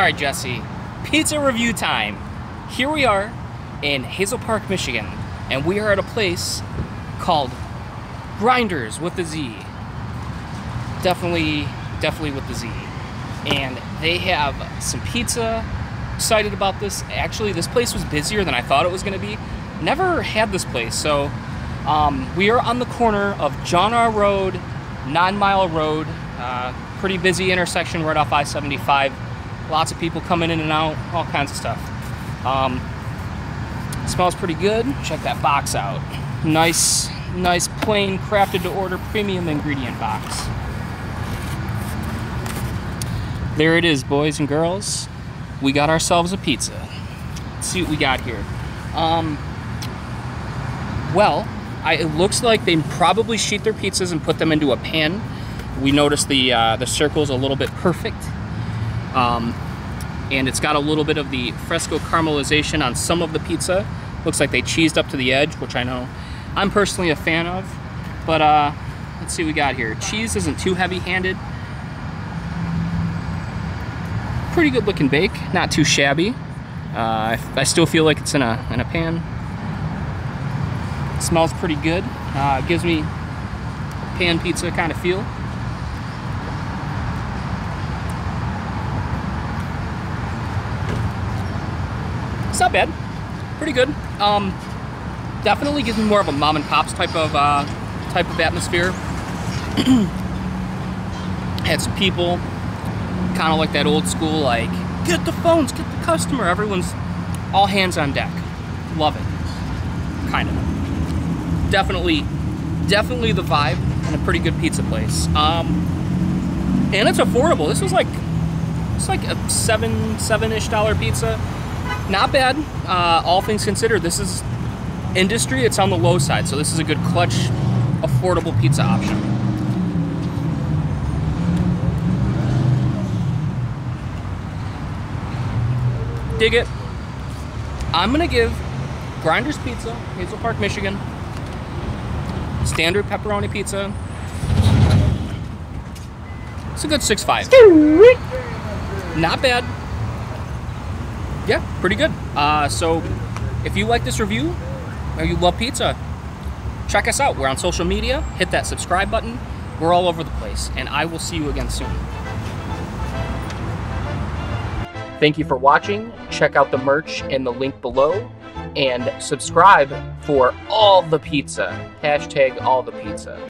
right, Jesse. Pizza review time. Here we are in Hazel Park, Michigan, and we are at a place called Grinders with the Z. Definitely, definitely with the Z. And they have some pizza. Excited about this. Actually, this place was busier than I thought it was going to be. Never had this place, so um, we are on the corner of John R. Road, Nine Mile Road. Uh, pretty busy intersection right off I-75. Lots of people coming in and out, all kinds of stuff. Um, smells pretty good. Check that box out. Nice, nice plain crafted to order premium ingredient box. There it is, boys and girls. We got ourselves a pizza. Let's see what we got here. Um, well, I, it looks like they probably sheet their pizzas and put them into a pan. We noticed the uh, the circle's a little bit perfect. Um, and it's got a little bit of the fresco caramelization on some of the pizza. Looks like they cheesed up to the edge, which I know I'm personally a fan of. But uh, let's see what we got here. Cheese isn't too heavy-handed. Pretty good looking bake, not too shabby. Uh, I still feel like it's in a, in a pan. It smells pretty good. Uh, gives me pan pizza kind of feel. It's not bad. Pretty good. Um, definitely gives me more of a mom and pops type of uh, type of atmosphere. Had some people, kind of like that old school, like get the phones, get the customer. Everyone's all hands on deck. Love it. Kind of. Definitely, definitely the vibe and a pretty good pizza place. Um, and it's affordable. This was like, it's like a seven, seven-ish dollar pizza not bad. Uh, all things considered, this is industry. It's on the low side, so this is a good clutch, affordable pizza option. Dig it. I'm gonna give Grinders Pizza, Hazel Park, Michigan, standard pepperoni pizza. It's a good six five. Not bad yeah, pretty good. Uh, so if you like this review or you love pizza, check us out. We're on social media. Hit that subscribe button. We're all over the place. And I will see you again soon. Thank you for watching. Check out the merch in the link below. And subscribe for all the pizza. Hashtag all the pizza.